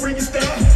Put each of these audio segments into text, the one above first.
freestyle.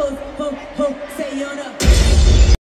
hook, hook, say you're the